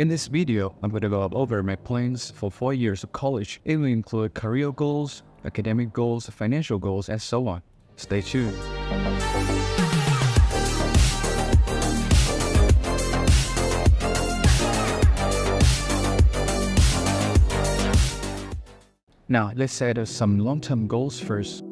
In this video, I'm going to go over my plans for 4 years of college. It will include career goals, academic goals, financial goals, and so on. Stay tuned. Now, let's set some long-term goals first.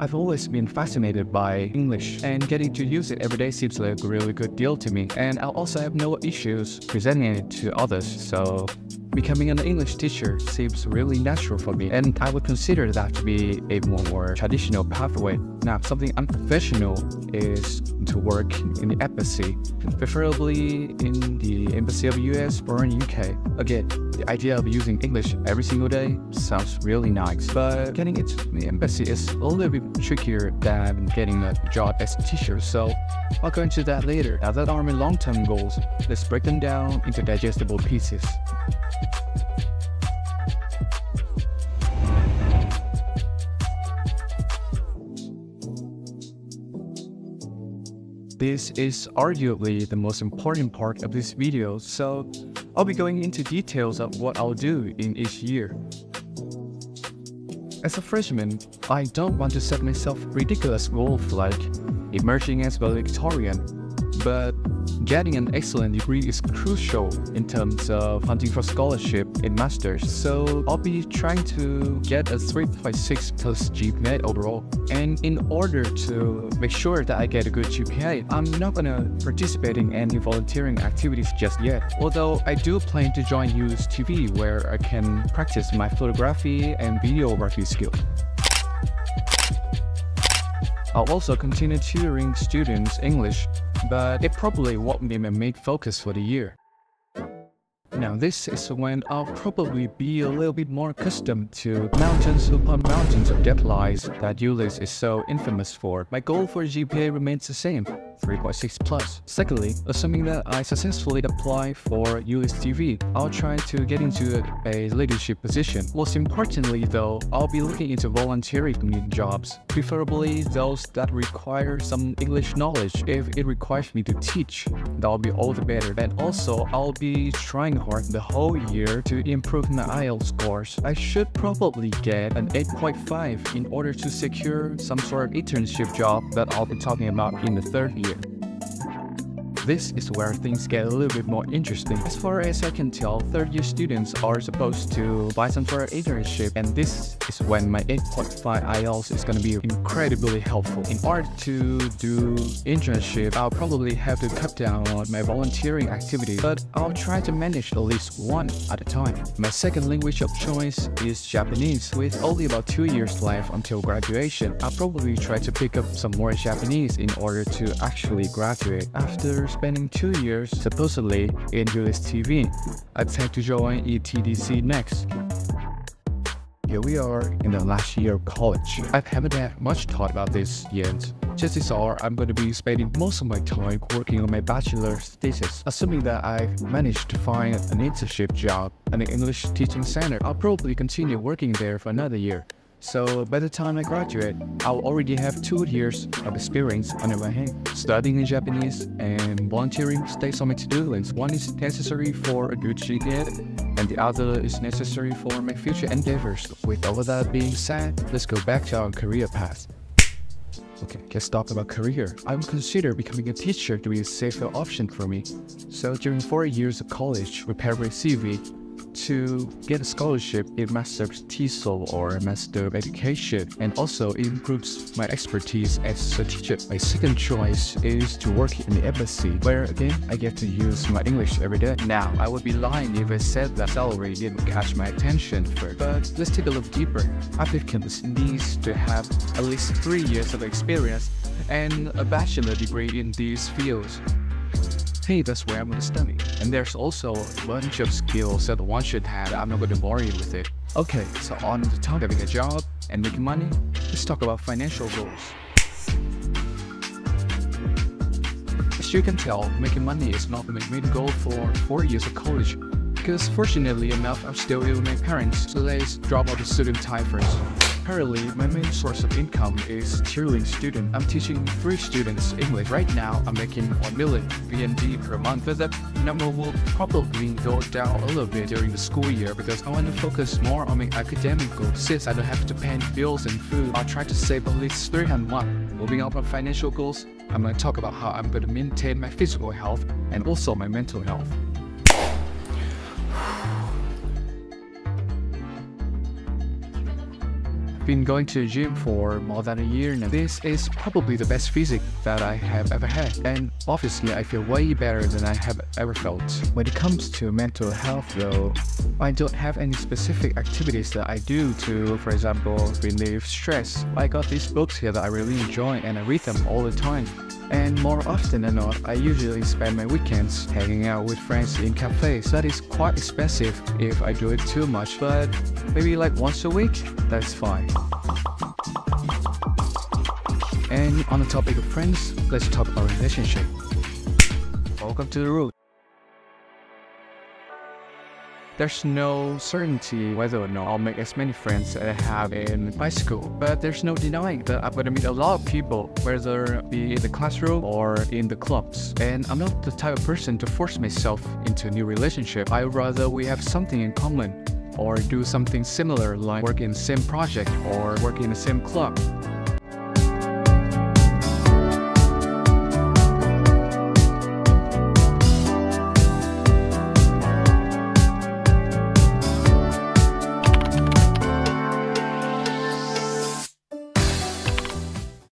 I've always been fascinated by English, and getting to use it every day seems like a really good deal to me. And I also have no issues presenting it to others, so becoming an English teacher seems really natural for me, and I would consider that to be a more traditional pathway. Now, something unprofessional is to work in the embassy, preferably in the embassy of the US or in UK. Again, the idea of using English every single day sounds really nice, but getting it to the embassy is a little bit trickier than getting a job as a teacher, so I'll go into that later. Now that are my long-term goals, let's break them down into digestible pieces. This is arguably the most important part of this video, so I'll be going into details of what I'll do in each year. As a freshman, I don't want to set myself ridiculous goals like emerging as valedictorian, but Getting an excellent degree is crucial in terms of hunting for scholarship in masters, so I'll be trying to get a 3.6 plus GPA overall. And in order to make sure that I get a good GPA, I'm not gonna participate in any volunteering activities just yet. Although I do plan to join USTV where I can practice my photography and videography skills. I'll also continue tutoring students English but it probably won't be my main focus for the year. Now this is when I'll probably be a little bit more accustomed to mountains upon mountains of deadlines that ULIS is so infamous for. My goal for GPA remains the same, 3.6 plus. Secondly, assuming that I successfully apply for USTV, I'll try to get into a leadership position. Most importantly though, I'll be looking into volunteering jobs, preferably those that require some English knowledge. If it requires me to teach, that'll be all the better. And also, I'll be trying hard the whole year to improve my IELTS scores. I should probably get an 8.5 in order to secure some sort of internship job that I'll be talking about in the third year. This is where things get a little bit more interesting. As far as I can tell, third year students are supposed to buy some of internship and this is when my 8.5 IELTS is going to be incredibly helpful. In order to do internship, I'll probably have to cut down on my volunteering activity, but I'll try to manage at least one at a time. My second language of choice is Japanese. With only about two years left until graduation, I'll probably try to pick up some more Japanese in order to actually graduate. After spending two years supposedly in USTV. I plan to join ETDC next. Here we are in the last year of college. I haven't had much thought about this yet. Just as all, I'm going to be spending most of my time working on my bachelor's thesis. Assuming that I've managed to find an internship job at an English teaching center, I'll probably continue working there for another year. So by the time I graduate, I'll already have two years of experience under my hand. Studying in Japanese and volunteering stays on my to-do list. One is necessary for a good GPA, and the other is necessary for my future endeavors. With all of that being said, let's go back to our career path. Okay, let's talk about career. I would consider becoming a teacher to be a safer option for me. So during four years of college, prepare my CV, to get a scholarship in Master's TESOL or Master of Education and also improves my expertise as a teacher. My second choice is to work in the embassy where again I get to use my English every day. Now I would be lying if I said that salary didn't catch my attention first, but let's take a look deeper. Applicants needs to have at least three years of experience and a bachelor degree in these fields hey, that's where I'm going to study. And there's also a bunch of skills that one should have. I'm not going to bore you with it. Okay, so on the topic of a job and making money, let's talk about financial goals. As you can tell, making money is not the main goal for four years of college, because fortunately enough, I'm still with my parents, so let's drop out the student type first. Currently, my main source of income is cheerleading student. I'm teaching three students English. Right now, I'm making 1 million VND per month, but that number will probably go down a little bit during the school year because I want to focus more on my academic goals. Since I don't have to pay bills and food, I'll try to save at least 300 month. Moving on from financial goals, I'm going to talk about how I'm going to maintain my physical health and also my mental health. Been going to the gym for more than a year now. This is probably the best physique that I have ever had. And obviously, I feel way better than I have ever felt. When it comes to mental health though, I don't have any specific activities that I do to, for example, relieve stress. I got these books here that I really enjoy and I read them all the time. And more often than not, I usually spend my weekends hanging out with friends in cafes. That is quite expensive if I do it too much, but maybe like once a week, that's fine. And on the topic of friends, let's talk about relationship. Welcome to the room. There's no certainty whether or not I'll make as many friends as I have in high school, but there's no denying that I'm gonna meet a lot of people, whether be in the classroom or in the clubs. And I'm not the type of person to force myself into a new relationship. I rather we have something in common or do something similar like work in same project or work in the same club.